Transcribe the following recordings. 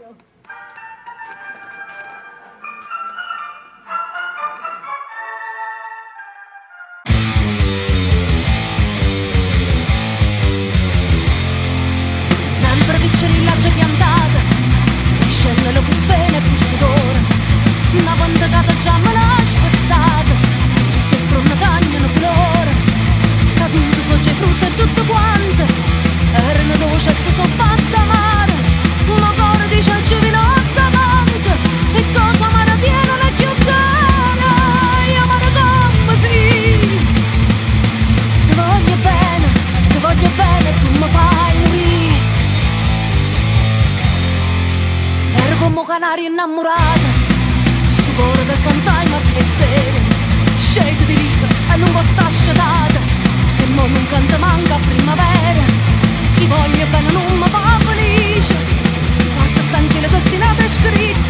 Sempre piccerillaggia piantata Scende più bene più sudore Una vendicata già me Ero come canari innamorata Stupore per cantare mattina e sera Scegliete di riga e non sta sciatata. E mo non canta manca primavera. Chi voglio bene non mi fa felice. Forza sta in cielo destinata e scritta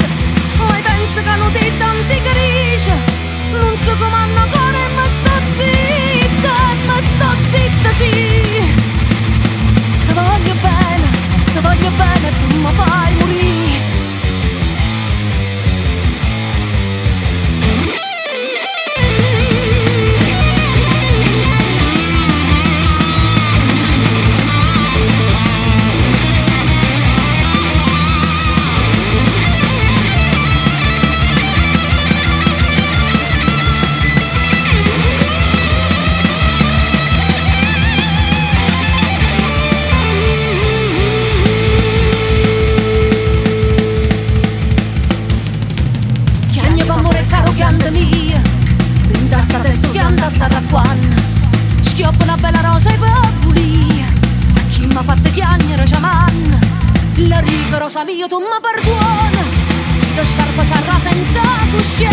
Bella rosa e papulia A chi m'ha fatta chiagnere ciamanna La riga rosa mia tu mi perdona Da scarpa sarà senza coscienza